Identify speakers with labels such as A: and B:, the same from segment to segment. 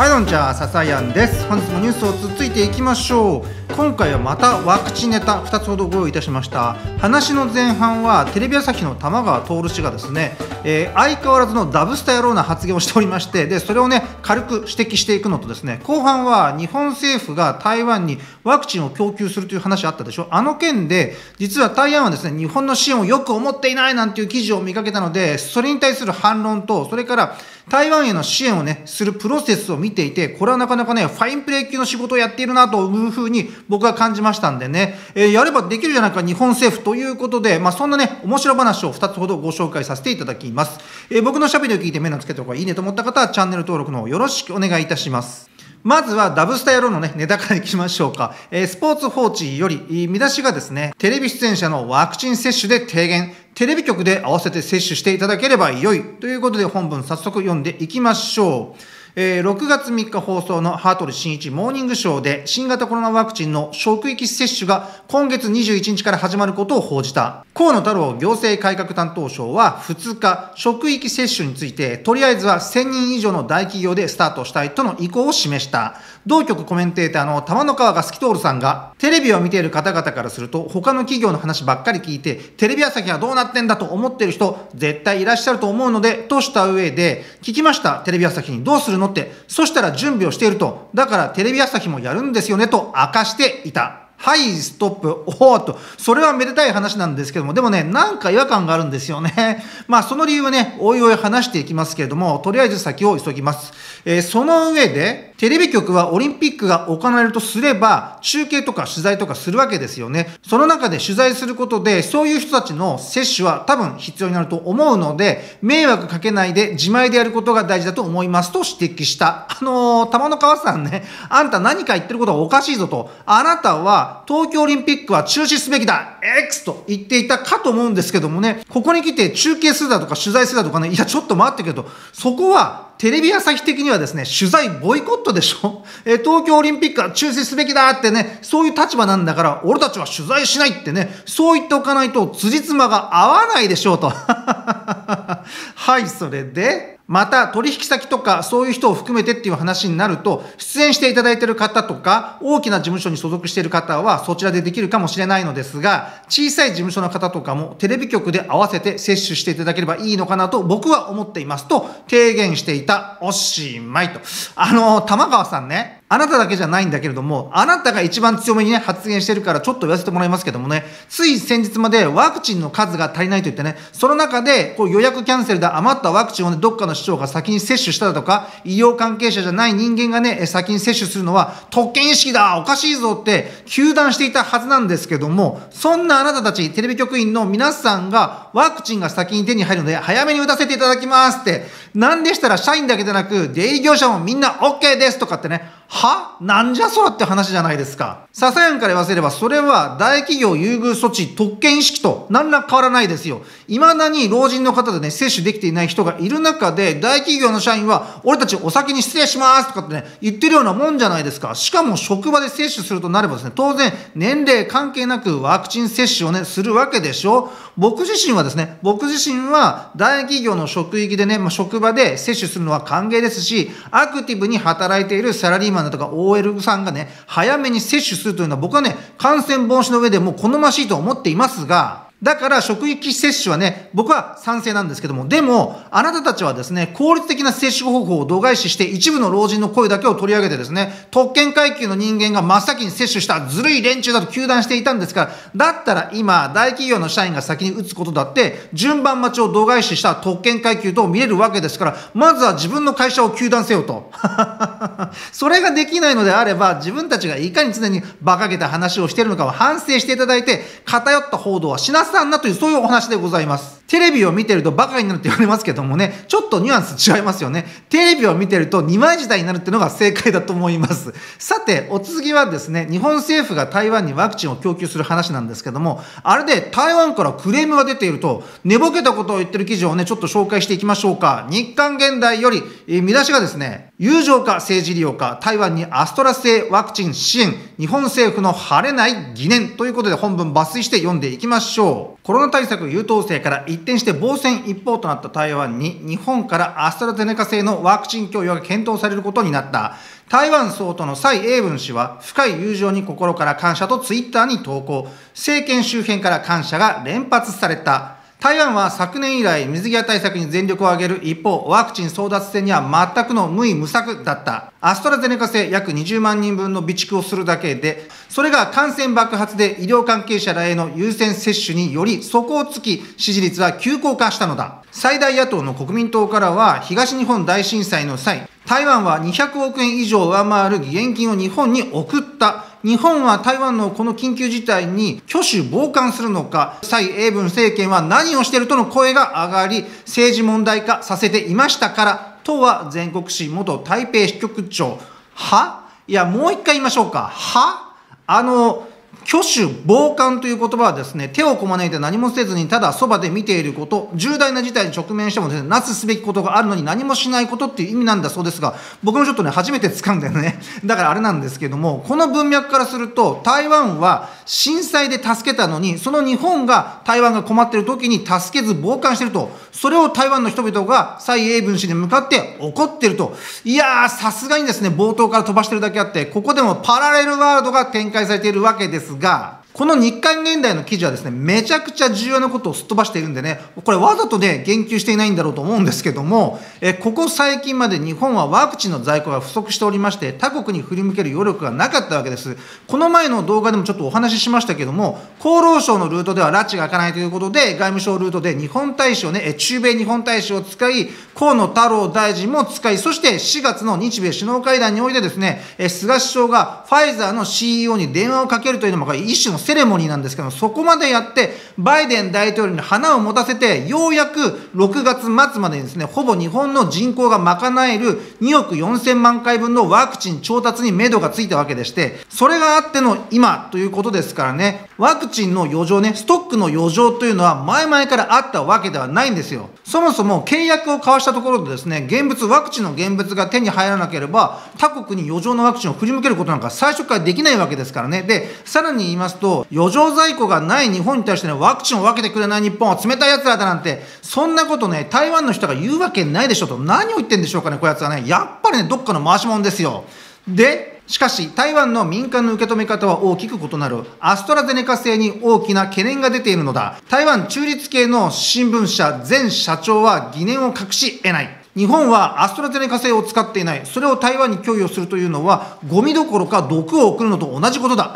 A: はいどんちゃささやんです。本日もニュースをつついていきましょう。今回はまたワクチンネタ2つほどご用意いたしました。話の前半はテレビ朝日の玉川徹氏がですね、えー、相変わらずのダブスタ野郎な発言をしておりましてでそれをね軽く指摘していくのとですね後半は日本政府が台湾にワクチンを供給するという話あったでしょ。あの件で実は台湾はですね日本の支援をよく思っていないなんていう記事を見かけたのでそれに対する反論とそれから台湾への支援をね、するプロセスを見ていて、これはなかなかね、ファインプレー級の仕事をやっているなというふうに僕は感じましたんでね、えー、やればできるじゃないか日本政府ということで、まあそんなね、面白話を2つほどご紹介させていただきます。えー、僕のしゃべりを聞いて目のつけた方がいいねと思った方はチャンネル登録の方よろしくお願いいたします。まずはダブスタ野郎のね、ネタからいきましょうか。えー、スポーツ報知より、見出しがですね、テレビ出演者のワクチン接種で提言、テレビ局で合わせて接種していただければ良い。ということで本文早速読んでいきましょう。えー、6月3日放送のハートル新一モーニングショーで新型コロナワクチンの職域接種が今月21日から始まることを報じた。河野太郎行政改革担当省は2日職域接種についてとりあえずは1000人以上の大企業でスタートしたいとの意向を示した。同局コメンテーターの玉野川が透き通るさんがテレビを見ている方々からすると他の企業の話ばっかり聞いてテレビ朝日はどうなってんだと思ってる人絶対いらっしゃると思うのでとした上で聞きましたテレビ朝日にどうするのって、そしたら準備をしていると、だからテレビ朝日もやるんですよねと明かしていた。はい、ストップ。おーっと。それはめでたい話なんですけども、でもね、なんか違和感があるんですよね。まあ、その理由はね、おいおい話していきますけれども、とりあえず先を急ぎます。えー、その上で、テレビ局はオリンピックが行われるとすれば、中継とか取材とかするわけですよね。その中で取材することで、そういう人たちの接種は多分必要になると思うので、迷惑かけないで自前でやることが大事だと思いますと指摘した。あのー、玉の川さんね、あんた何か言ってることはおかしいぞと。あなたは東京オリンピックは中止すべきだ !X と言っていたかと思うんですけどもね、ここに来て中継するだとか取材するだとかね、いやちょっと待ってけど、そこはテレビ朝日的にはですね、取材ボイコットでしょ？え東京オリンピックは中止すべきだってね、そういう立場なんだから、俺たちは取材しないってね、そう言っておかないと、辻褄が合わないでしょうと。はい、それで、また取引先とかそういう人を含めてっていう話になると、出演していただいている方とか、大きな事務所に所属している方はそちらでできるかもしれないのですが、小さい事務所の方とかもテレビ局で合わせて接種していただければいいのかなと僕は思っていますと提言していたおしまいと。あの、玉川さんね、あなただけじゃないんだけれども、あなたが一番強めにね、発言してるからちょっと言わせてもらいますけどもね、つい先日までワクチンの数が足りないと言ってね、その中でこう予約キャンセルで余ったワクチンをね、どっかの市長が先に接種しただとか、医療関係者じゃない人間がね、先に接種するのは特権意識だおかしいぞって糾弾していたはずなんですけども、そんなあなたたちテレビ局員の皆さんがワクチンが先に手に入るので早めに打たせていただきますって、なんでしたら社員だけでなく出入業者もみんな OK ですとかってね、は？なんじゃそらって話じゃないですか。笹山から言わせれば、それは大企業優遇措置特権意識と何ら変わらないですよ。未だに老人の方でね、接種できていない人がいる中で、大企業の社員は、俺たちお先に失礼しますとかってね、言ってるようなもんじゃないですか。しかも職場で接種するとなればですね、当然、年齢関係なくワクチン接種をね、するわけでしょ。僕自身はですね、僕自身は大企業の職域でね、まあ、職場で接種するのは歓迎ですし、アクティブに働いているサラリーマンだとか OL さんがね、早めに接種するというのは僕はね、感染防止の上でも好ましいと思っていますが、だから職域接種はね、僕は賛成なんですけども、でも、あなたたちはですね、効率的な接種方法を度外視して、一部の老人の声だけを取り上げてですね、特権階級の人間が真っ先に接種したずるい連中だと糾弾していたんですから、だったら今、大企業の社員が先に打つことだって、順番待ちを度外視した特権階級と見れるわけですから、まずは自分の会社を糾弾せよと。それができないのであれば、自分たちがいかに常に馬鹿げた話をしているのかを反省していただいて、偏った報道はしなさいさんなという、そういうお話でございます。テレビを見てるとバカになるって言われますけどもね、ちょっとニュアンス違いますよね。テレビを見てると二枚時代になるっていうのが正解だと思います。さて、お次はですね、日本政府が台湾にワクチンを供給する話なんですけども、あれで台湾からクレームが出ていると、寝ぼけたことを言ってる記事をね、ちょっと紹介していきましょうか。日刊現代より、え、見出しがですね、友情か政治利用か、台湾にアストラ製ワクチン支援、日本政府の晴れない疑念ということで本文抜粋して読んでいきましょう。コロナ対策優等生から一転して防戦一方となった台湾に日本からアストラゼネカ製のワクチン供与が検討されることになった。台湾総統の蔡英文氏は深い友情に心から感謝とツイッターに投稿。政権周辺から感謝が連発された。台湾は昨年以来水際対策に全力を挙げる一方、ワクチン争奪戦には全くの無意無策だった。アストラゼネカ製約20万人分の備蓄をするだけで、それが感染爆発で医療関係者らへの優先接種により底をつき、支持率は急降下したのだ。最大野党の国民党からは、東日本大震災の際、台湾は200億円以上上回る義援金を日本に送った。日本は台湾のこの緊急事態に挙手傍観するのか、蔡英文政権は何をしているとの声が上がり、政治問題化させていましたから、とは全国市元台北支局長。は？いや、もう一回言いましょうか。は？あの、挙手傍観という言葉はですね、手をこまねいて何もせずにただそばで見ていること、重大な事態に直面してもですね、なすすべきことがあるのに何もしないことっていう意味なんだそうですが、僕もちょっとね、初めて使うんだよね。だからあれなんですけども、この文脈からすると、台湾は震災で助けたのに、その日本が台湾が困っている時に助けず傍観してると、それを台湾の人々が蔡英文氏に向かって怒ってると。いやー、さすがにですね、冒頭から飛ばしてるだけあって、ここでもパラレルワールドが展開されているわけですが、この日刊現代の記事はですね、めちゃくちゃ重要なことをすっ飛ばしているんでね、これわざとね、言及していないんだろうと思うんですけども、えここ最近まで日本はワクチンの在庫が不足しておりまして、他国に振り向ける余力がなかったわけです。この前の動画でもちょっとお話ししましたけども、厚労省のルートでは拉致が開かないということで、外務省ルートで日本大使をね、中米日本大使を使い、河野太郎大臣も使い、そして4月の日米首脳会談においてですね、菅首相がファイザーの CEO に電話をかけるというのも、一種のセレモニーなんですけど、そこまでやって、バイデン大統領に花を持たせて、ようやく6月末までにですね、ほぼ日本の人口が賄える2億4000万回分のワクチン調達に目処がついたわけでして、それがあっての今ということですからね、ワクチンの余剰ね、ストックの余剰というのは前々からあったわけではないんですよ。そもそも契約を交わしたところでですね、現物、ワクチンの現物が手に入らなければ、他国に余剰のワクチンを振り向けることなんか最初からできないわけですからね。で、さらに言いますと、余剰在庫がない日本に対してね、ワクチンを分けてくれない日本は冷たい奴らだなんて、そんなことね、台湾の人が言うわけないでしょと。何を言ってんでしょうかね、こやつはね。やっぱりね、どっかの回し者ですよ。で、しかし、台湾の民間の受け止め方は大きく異なる。アストラゼネカ製に大きな懸念が出ているのだ。台湾中立系の新聞社前社長は疑念を隠し得ない。日本はアストラゼネカ製を使っていない。それを台湾に供与するというのは、ゴミどころか毒を送るのと同じことだ。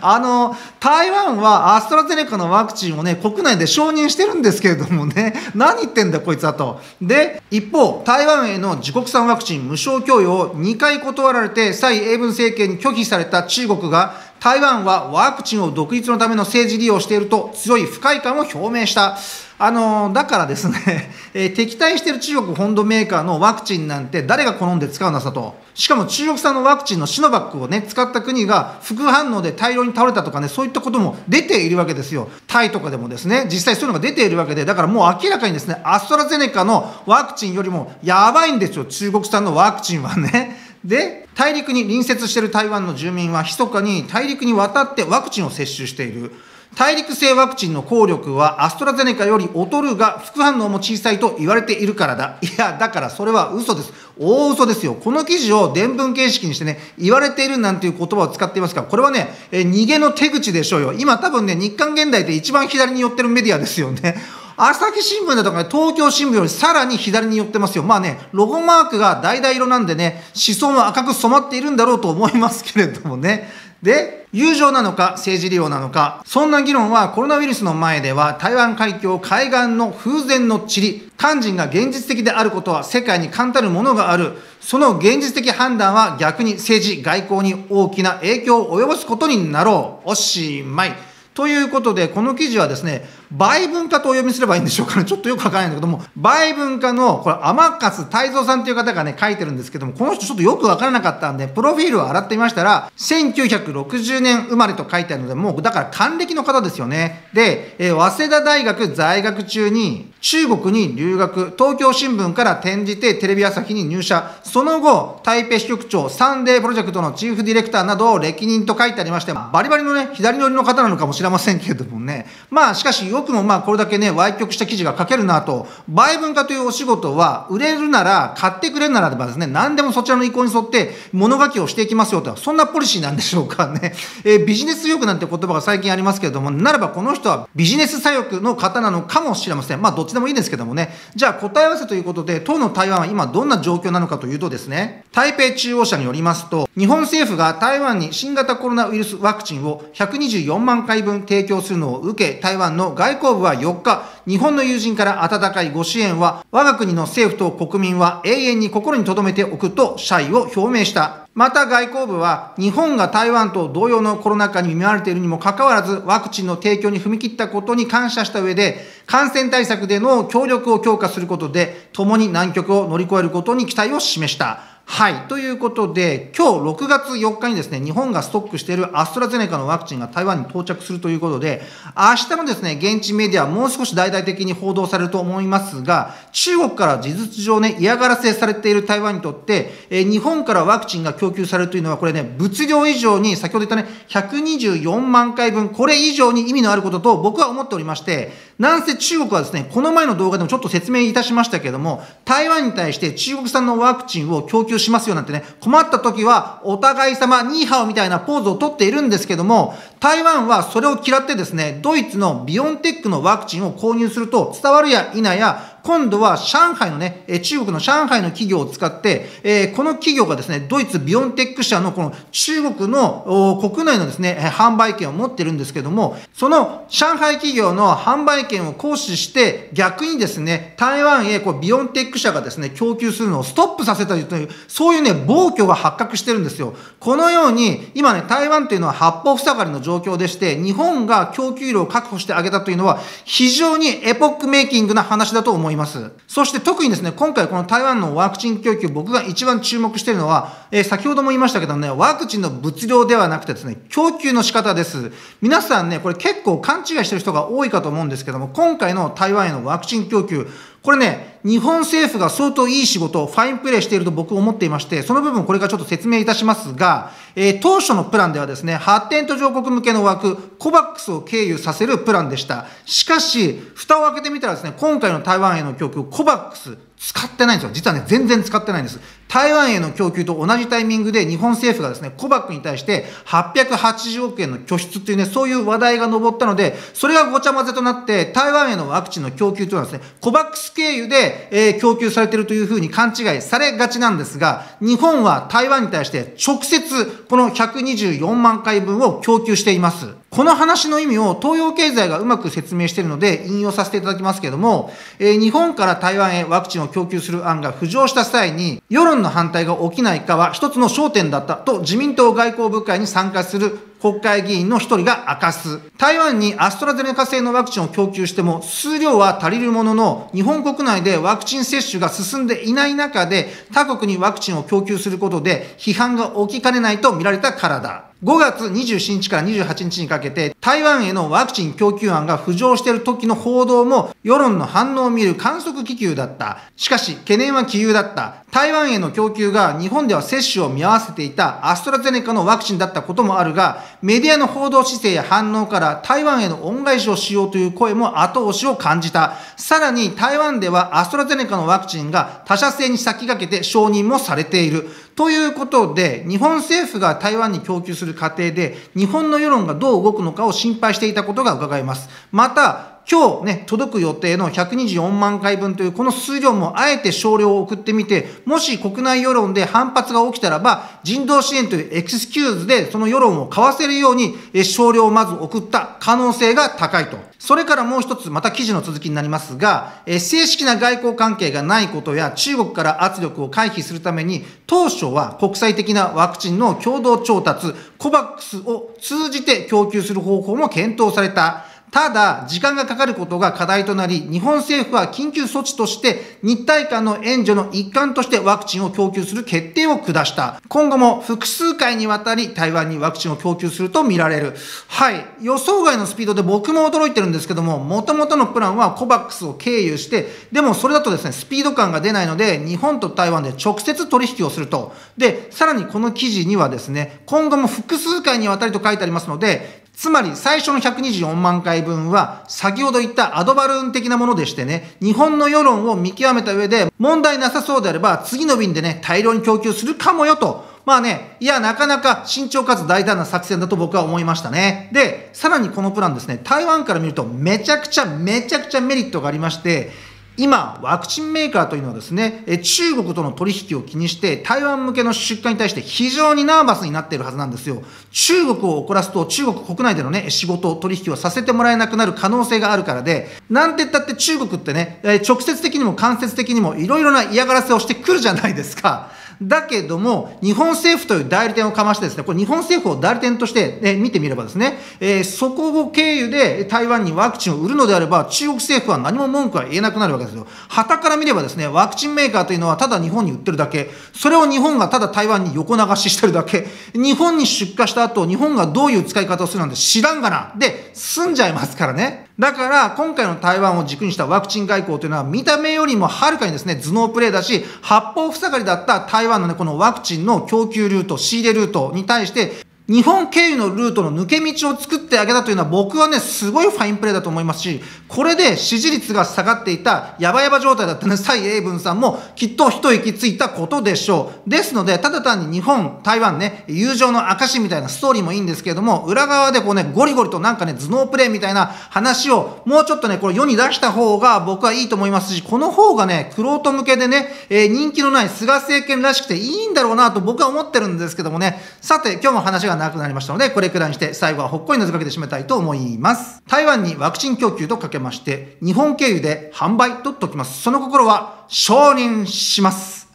A: あの、台湾はアストラゼネカのワクチンをね、国内で承認してるんですけれどもね、何言ってんだこいつはと。で、一方、台湾への自国産ワクチン無償供与を2回断られて、蔡英文政権に拒否された中国が、台湾はワクチンを独立のための政治利用していると強い不快感を表明した。あのだからですね、えー、敵対している中国本土メーカーのワクチンなんて誰が好んで使うんださと。しかも中国産のワクチンのシノバックをね、使った国が副反応で大量に倒れたとかね、そういったことも出ているわけですよ。タイとかでもですね、実際そういうのが出ているわけで、だからもう明らかにですね、アストラゼネカのワクチンよりもやばいんですよ、中国産のワクチンはね。で、大陸に隣接している台湾の住民は、密かに大陸に渡ってワクチンを接種している。大陸性ワクチンの効力はアストラゼネカより劣るが副反応も小さいと言われているからだ。いや、だからそれは嘘です。大嘘ですよ。この記事を伝聞形式にしてね、言われているなんていう言葉を使っていますから、これはね、え逃げの手口でしょうよ。今多分ね、日刊現代で一番左に寄ってるメディアですよね。朝日新聞だとかね、東京新聞よりさらに左に寄ってますよ。まあね、ロゴマークが橙色なんでね、思想も赤く染まっているんだろうと思いますけれどもね。で、友情なのか政治利用なのか、そんな議論はコロナウイルスの前では台湾海峡海岸の風前の地理、肝心が現実的であることは世界に簡単るものがある。その現実的判断は逆に政治、外交に大きな影響を及ぼすことになろう。おしまい。ということで、この記事はですね、売文化とお読みすればいいんでしょうかね。ちょっとよくわからないんだけども、売文化の、これ、天勝太蔵さんという方がね、書いてるんですけども、この人ちょっとよくわからなかったんで、プロフィールを洗ってみましたら、1960年生まれと書いてあるので、もう、だから還暦の方ですよね。で、えー、早稲田大学在学中に、中国に留学、東京新聞から転じてテレビ朝日に入社、その後、台北支局長、サンデープロジェクトのチーフディレクターなどを歴任と書いてありまして、バリバリのね、左乗りの方なのかもしれませんけれどもね、まあ、しかし、よくもまあこれだけね、歪曲した記事が書けるなと、売文化というお仕事は、売れるなら、買ってくれるならばですね、何でもそちらの意向に沿って物書きをしていきますよと、そんなポリシーなんでしょうかね。えー、ビジネス欲なんて言葉が最近ありますけれども、ならばこの人はビジネス左翼の方なのかもしれません。まあどっちでもいいですけどもね。じゃあ答え合わせということで、当の台湾は今どんな状況なのかというとですね、台北中央社によりますと、日本政府が台湾に新型コロナウイルスワクチンを124万回分提供するのを受け、台湾の外外交部は4日、日本の友人から温かいご支援は、我が国の政府と国民は永遠に心に留めておくと謝意を表明した。また外交部は、日本が台湾と同様のコロナ禍に見舞われているにもかかわらず、ワクチンの提供に踏み切ったことに感謝した上で、感染対策での協力を強化することで、共に難局を乗り越えることに期待を示した。はい。ということで、今日6月4日にですね、日本がストックしているアストラゼネカのワクチンが台湾に到着するということで、明日のですね、現地メディアはもう少し大々的に報道されると思いますが、中国から事実上ね、嫌がらせされている台湾にとって、え日本からワクチンが供給されるというのは、これね、物量以上に、先ほど言ったね、124万回分、これ以上に意味のあることと僕は思っておりまして、なんせ中国はですね、この前の動画でもちょっと説明いたしましたけれども、台湾に対して中国産のワクチンを供給しますよなんてね、困った時はお互い様ニーハオみたいなポーズをとっているんですけども、台湾はそれを嫌ってですね、ドイツのビオンテックのワクチンを購入すると伝わるや否や、今度は上海のね、中国の上海の企業を使って、えこの企業がですね、ドイツビオンテック社のこの中国の国内のですね、販売権を持ってるんですけども、その上海企業の販売権を行使して、逆にですね、台湾へこうビオンテック社がですね、供給するのをストップさせたりという、そういうね、暴挙が発覚してるんですよ。このように、今ね、台湾っていうのは八方塞がりの状況でして、日本が供給量を確保してあげたというのは、非常にエポックメイキングな話だと思います。います。そして特にですね、今回この台湾のワクチン供給、僕が一番注目しているのは、えー、先ほども言いましたけどね、ワクチンの物量ではなくてですね、供給の仕方です。皆さんね、これ結構勘違いしてる人が多いかと思うんですけども、今回の台湾へのワクチン供給、これね、日本政府が相当いい仕事、ファインプレーしていると僕思っていまして、その部分これからちょっと説明いたしますが、えー、当初のプランではですね、発展途上国向けの枠、コバックスを経由させるプランでした。しかし、蓋を開けてみたらですね、今回の台湾への供給、コバックス、使ってないんですよ。実はね、全然使ってないんです。台湾への供給と同じタイミングで日本政府がですね、コバックに対して880億円の拠出っていうね、そういう話題が上ったので、それがごちゃ混ぜとなって、台湾へのワクチンの供給というのはですね、コバックス経由で、えー、供給されているというふうに勘違いされがちなんですが、日本は台湾に対して直接この124万回分を供給しています。この話の意味を東洋経済がうまく説明しているので引用させていただきますけれども、えー、日本から台湾へワクチンを供給する案が浮上した際に、世論の反対が起きないかは一つの焦点だったと自民党外交部会に参加する国会議員の一人が明かす。台湾にアストラゼネカ製のワクチンを供給しても数量は足りるものの、日本国内でワクチン接種が進んでいない中で他国にワクチンを供給することで批判が起きかねないと見られたからだ。5月27日から28日にかけて台湾へのワクチン供給案が浮上している時の報道も世論の反応を見る観測気球だった。しかし懸念は気球だった。台湾への供給が日本では接種を見合わせていたアストラゼネカのワクチンだったこともあるが、メディアの報道姿勢や反応から台湾への恩返しをしようという声も後押しを感じた。さらに台湾ではアストラゼネカのワクチンが他社製に先駆けて承認もされている。ということで、日本政府が台湾に供給する過程で、日本の世論がどう動くのかを心配していたことが伺えます。また、今日ね、届く予定の124万回分というこの数量もあえて少量を送ってみて、もし国内世論で反発が起きたらば、人道支援というエクスキューズでその世論を買わせるように少量をまず送った可能性が高いと。それからもう一つ、また記事の続きになりますが、正式な外交関係がないことや中国から圧力を回避するために、当初は国際的なワクチンの共同調達、コバックスを通じて供給する方法も検討された。ただ、時間がかかることが課題となり、日本政府は緊急措置として、日体間の援助の一環としてワクチンを供給する決定を下した。今後も複数回にわたり台湾にワクチンを供給すると見られる。はい。予想外のスピードで僕も驚いてるんですけども、元々のプランはコバックスを経由して、でもそれだとですね、スピード感が出ないので、日本と台湾で直接取引をすると。で、さらにこの記事にはですね、今後も複数回にわたりと書いてありますので、つまり最初の124万回分は先ほど言ったアドバルーン的なものでしてね、日本の世論を見極めた上で問題なさそうであれば次の便でね、大量に供給するかもよと。まあね、いや、なかなか慎重かつ大胆な作戦だと僕は思いましたね。で、さらにこのプランですね、台湾から見るとめちゃくちゃめちゃくちゃメリットがありまして、今、ワクチンメーカーというのはですね、中国との取引を気にして、台湾向けの出荷に対して非常にナーバスになっているはずなんですよ。中国を怒らすと、中国国内でのね、仕事、取引をさせてもらえなくなる可能性があるからで、なんて言ったって中国ってね、直接的にも間接的にもいろいろな嫌がらせをしてくるじゃないですか。だけども、日本政府という代理店をかましてですね、これ日本政府を代理店として、ね、見てみればですね、えー、そこを経由で台湾にワクチンを売るのであれば、中国政府は何も文句は言えなくなるわけですよ。旗から見ればですね、ワクチンメーカーというのはただ日本に売ってるだけ、それを日本がただ台湾に横流ししてるだけ、日本に出荷した後、日本がどういう使い方をするなんて知らんがな。で、済んじゃいますからね。だから、今回の台湾を軸にしたワクチン外交というのは、見た目よりもはるかにですね、頭脳プレイだし、八方塞がりだった台湾のね、このワクチンの供給ルート、仕入れルートに対して、日本経由のルートの抜け道を作ってあげたというのは僕はね、すごいファインプレーだと思いますし、これで支持率が下がっていたヤバヤバ状態だったね、蔡英文さんもきっと一息ついたことでしょう。ですので、ただ単に日本、台湾ね、友情の証みたいなストーリーもいいんですけれども、裏側でこうね、ゴリゴリとなんかね、頭脳プレイみたいな話をもうちょっとね、これ世に出した方が僕はいいと思いますし、この方がね、クロート向けでね、えー、人気のない菅政権らしくていいんだろうなと僕は思ってるんですけどもね、さて、今日も話がなくなりましたので、これくらいにして最後はほっこりのずかけて締めたいと思います。台湾にワクチン供給とかけまして、日本経由で販売と解きます。その心は承認します。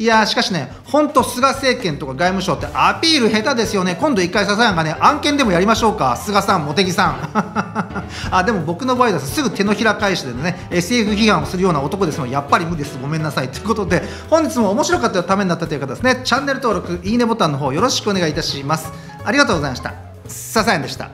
A: いやしかしね、ほんと菅政権とか外務省ってアピール下手ですよね。今度一回笹山がね、案件でもやりましょうか。菅さん、茂木さん。あ、でも僕の場合だとすぐ手のひら返しでね、政府批判をするような男ですので、やっぱり無です。ごめんなさい。ということで、本日も面白かったためになったという方ですね、チャンネル登録、いいねボタンの方よろしくお願いいたします。ありがとうございました。笹山でした。